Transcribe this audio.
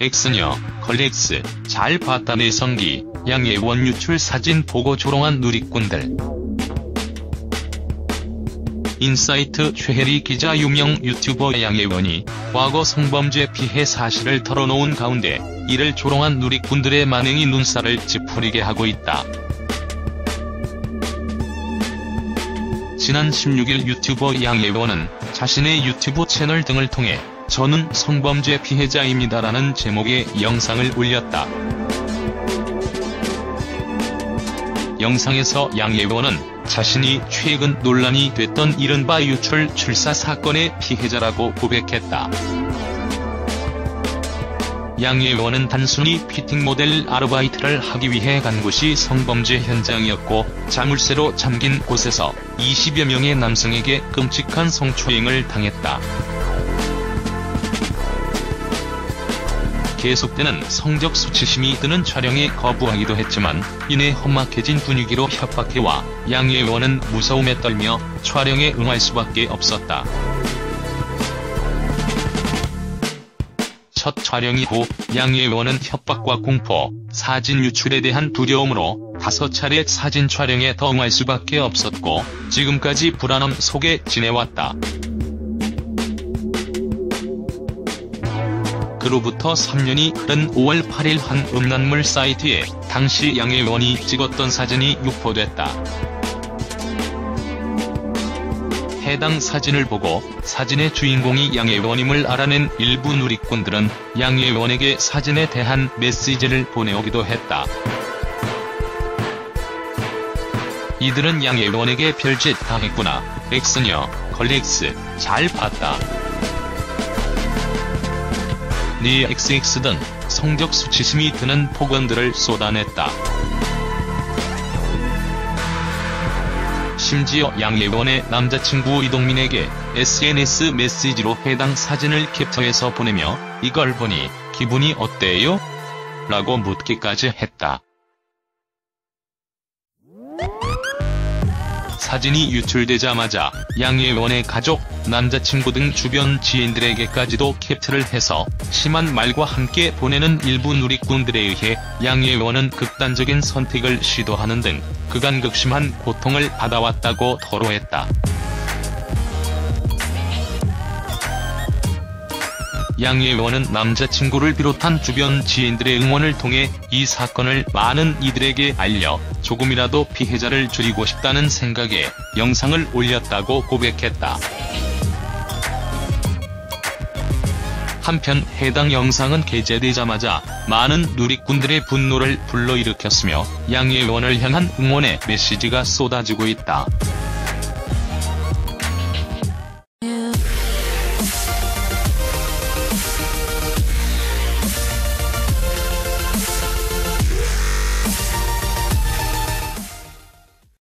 엑스녀, 걸엑스, 잘 봤다 네 성기, 양예원 유출 사진 보고 조롱한 누리꾼들. 인사이트 최혜리 기자 유명 유튜버 양예원이 과거 성범죄 피해 사실을 털어놓은 가운데 이를 조롱한 누리꾼들의 만행이 눈살을 찌푸리게 하고 있다. 지난 16일 유튜버 양예원은 자신의 유튜브 채널 등을 통해 저는 성범죄 피해자입니다라는 제목의 영상을 올렸다. 영상에서 양예원은 자신이 최근 논란이 됐던 이른바 유출 출사 사건의 피해자라고 고백했다. 양예원은 단순히 피팅 모델 아르바이트를 하기 위해 간 곳이 성범죄 현장이었고 자물쇠로 잠긴 곳에서 20여 명의 남성에게 끔찍한 성추행을 당했다. 계속되는 성적 수치심이 드는 촬영에 거부하기도 했지만 이내 험악해진 분위기로 협박해와 양예원은 무서움에 떨며 촬영에 응할 수밖에 없었다. 첫 촬영 이후 양예원은 협박과 공포, 사진 유출에 대한 두려움으로 다섯 차례 사진 촬영에 더 응할 수밖에 없었고 지금까지 불안함 속에 지내왔다. 그로부터 3년이 흐른 5월 8일 한 음란물 사이트에 당시 양예원이 찍었던 사진이 유포됐다. 해당 사진을 보고 사진의 주인공이 양예원임을 알아낸 일부 누리꾼들은 양예원에게 사진에 대한 메시지를 보내오기도 했다. 이들은 양예원에게 별짓 다 했구나, 엑스녀, 걸렉스, 잘 봤다. 니 XX 등 성적 수치심이 드는 폭언들을 쏟아냈다. 심지어 양예원의 남자친구 이동민에게 SNS 메시지로 해당 사진을 캡처해서 보내며 이걸 보니 기분이 어때요? 라고 묻기까지 했다. 사진이 유출되자마자 양예원의 가족, 남자친구 등 주변 지인들에게까지도 캡처를 해서 심한 말과 함께 보내는 일부 누리꾼들에 의해 양예원은 극단적인 선택을 시도하는 등 그간 극심한 고통을 받아왔다고 토로했다. 양예원은 남자친구를 비롯한 주변 지인들의 응원을 통해 이 사건을 많은 이들에게 알려 조금이라도 피해자를 줄이고 싶다는 생각에 영상을 올렸다고 고백했다. 한편 해당 영상은 게재되자마자 많은 누리꾼들의 분노를 불러일으켰으며 양예원을 향한 응원의 메시지가 쏟아지고 있다.